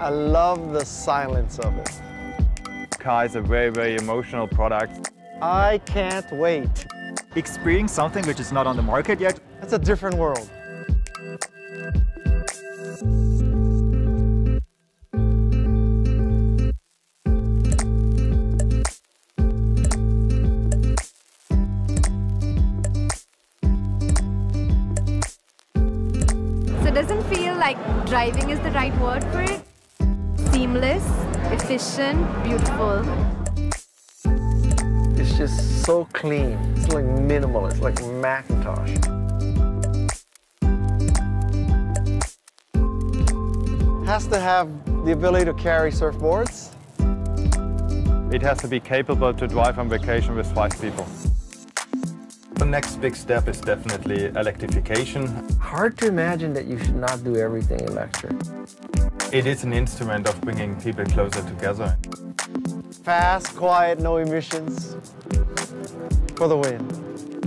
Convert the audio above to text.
I love the silence of it. Car is a very, very emotional product. I can't wait. Experience something which is not on the market yet. It's a different world. So it doesn't feel like driving is the right word for it. Seamless, efficient, beautiful. It's just so clean. It's like minimal. It's like Macintosh. Has to have the ability to carry surfboards. It has to be capable to drive on vacation with five people. The next big step is definitely electrification. Hard to imagine that you should not do everything electric. It is an instrument of bringing people closer together. Fast, quiet, no emissions. For the win.